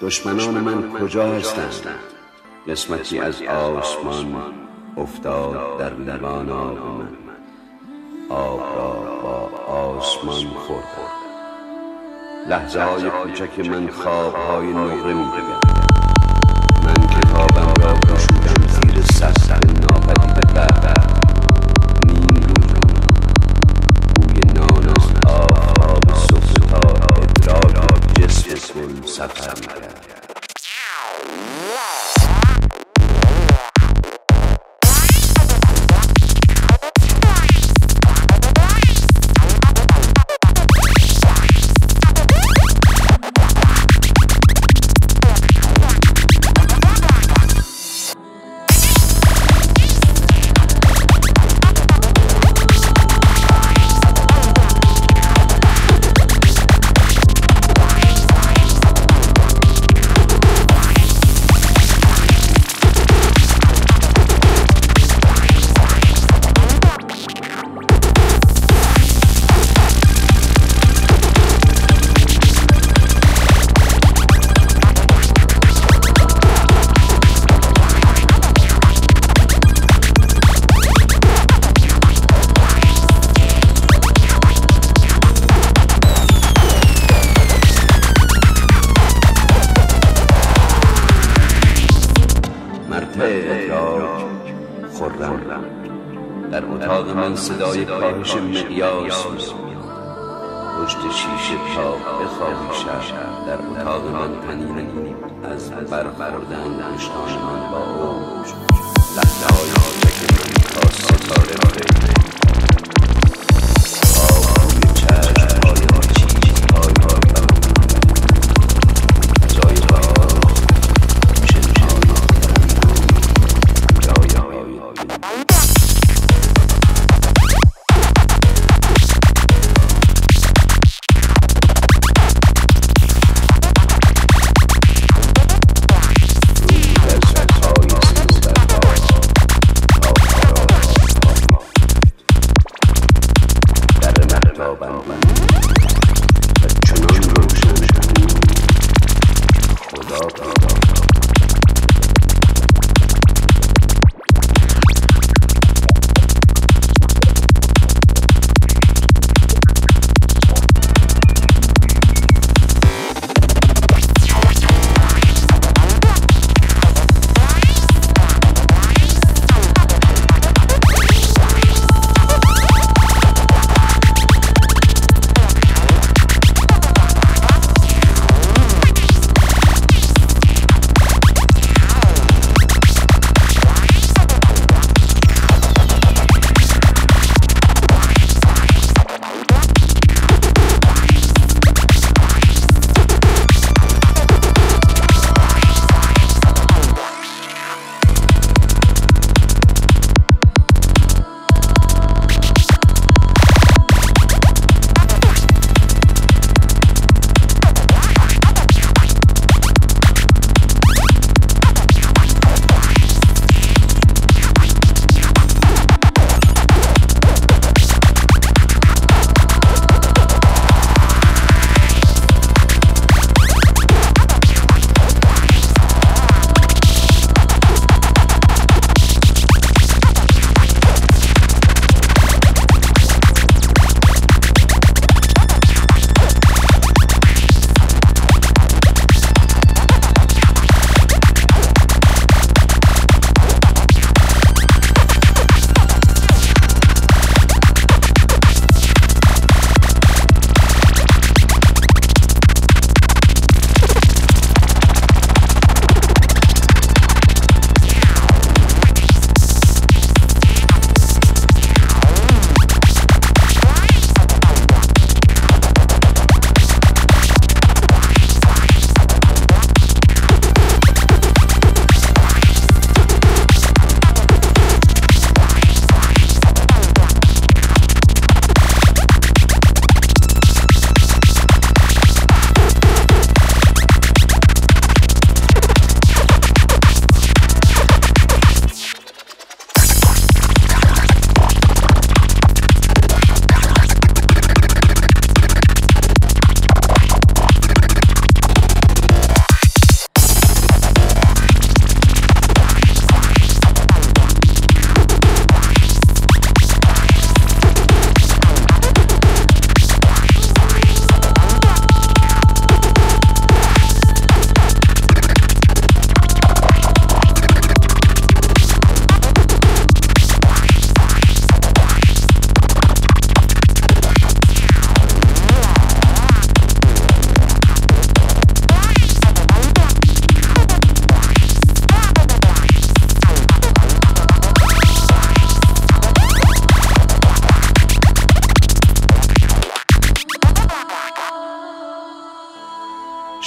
دشمنان من کجا هستند؟ قسمتی از آسمان افتاد در لیوان آب من. آب را با آسمان خورد. لحظه های کوچک من خواب های نقره می من کتابم را خورم در اتاق من صدای کاهش مقیاس پشت شیشه تا بخواهی شب در اتاق من تنین از برخوردن پشتان من با اوج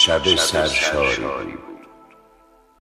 شب سرشاری. بود